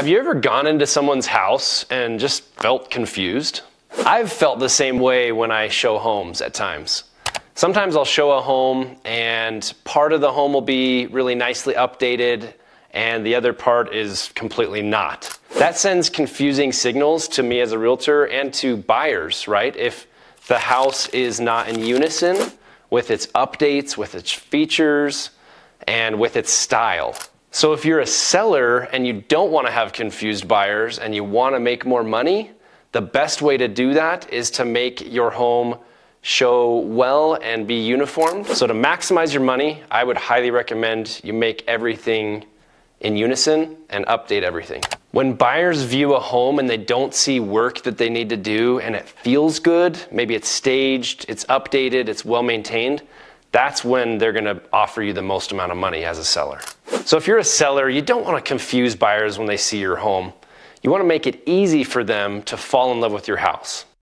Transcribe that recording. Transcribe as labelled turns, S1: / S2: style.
S1: Have you ever gone into someone's house and just felt confused? I've felt the same way when I show homes at times. Sometimes I'll show a home and part of the home will be really nicely updated and the other part is completely not. That sends confusing signals to me as a realtor and to buyers, right? If the house is not in unison with its updates, with its features, and with its style. So if you're a seller and you don't want to have confused buyers and you want to make more money, the best way to do that is to make your home show well and be uniform. So to maximize your money, I would highly recommend you make everything in unison and update everything. When buyers view a home and they don't see work that they need to do and it feels good, maybe it's staged, it's updated, it's well maintained, that's when they're gonna offer you the most amount of money as a seller. So if you're a seller, you don't wanna confuse buyers when they see your home. You wanna make it easy for them to fall in love with your house.